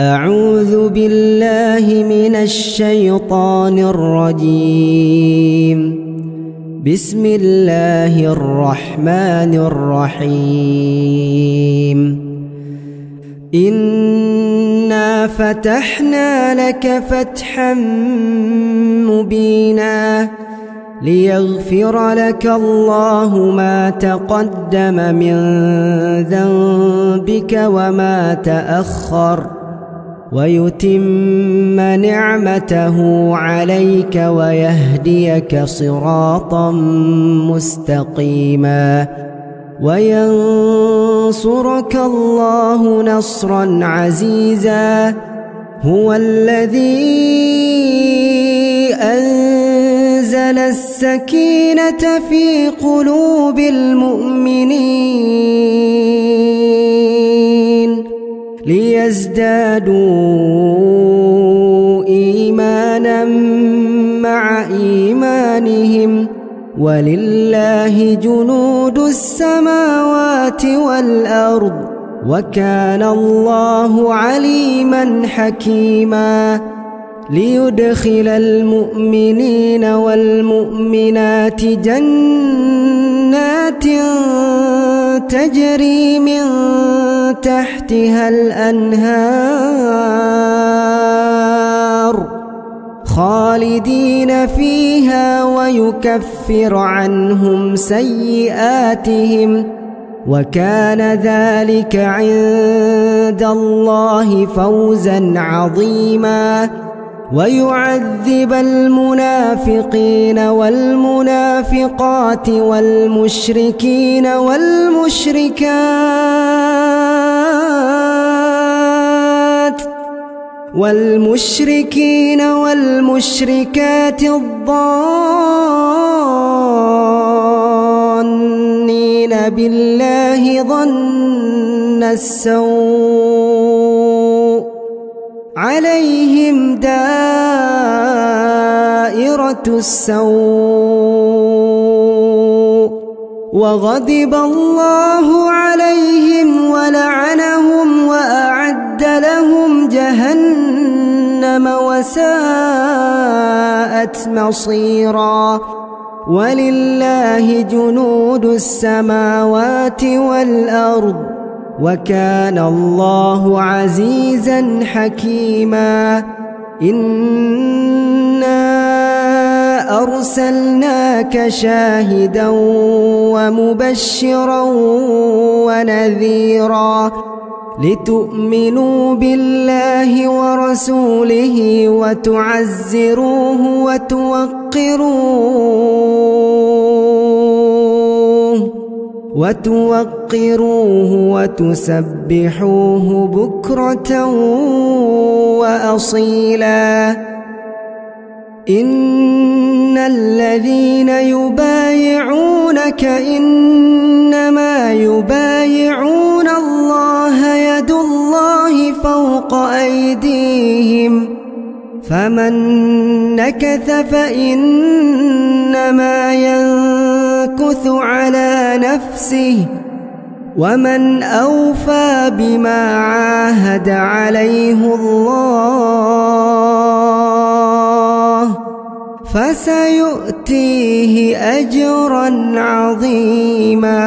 أعوذ بالله من الشيطان الرجيم. بسم الله الرحمن الرحيم. إنا فتحنا لك فتحا مبينا ليغفر لك الله ما تقدم من ذنبك وما تأخر. ويتم نعمته عليك ويهديك صراطا مستقيما وينصرك الله نصرا عزيزا هو الذي أنزل السكينة في قلوب المؤمنين ليزدادوا إيمانا مع إيمانهم ولله جنود السماوات والأرض وكان الله عليما حكيما ليدخل المؤمنين والمؤمنات جنات تجري من تحتها الأنهار خالدين فيها ويكفر عنهم سيئاتهم وكان ذلك عند الله فوزا عظيما ويعذب المنافقين والمنافقات والمشركين والمشركات والمشركين والمشركات الظانين بالله ظن السوء عليهم دائرة السوء وغضب الله عليهم ولعنهم وأعد لهم جهنم وساءت مصيرا ولله جنود السماوات والأرض وكان الله عزيزا حكيما. إنا أرسلناك شاهدا ومبشرا ونذيرا لتؤمنوا بالله ورسوله وتعزروه وتوقروه وتوقروه وتسبحوه بكرة وأصيلا. إن الذين يبايعونك إنما يبايعون الله يد الله فوق أيديهم. فمن نكث فإنما ينكث على نفسه ومن أوفى بما عاهد عليه الله فسيؤتيه أجرا عظيما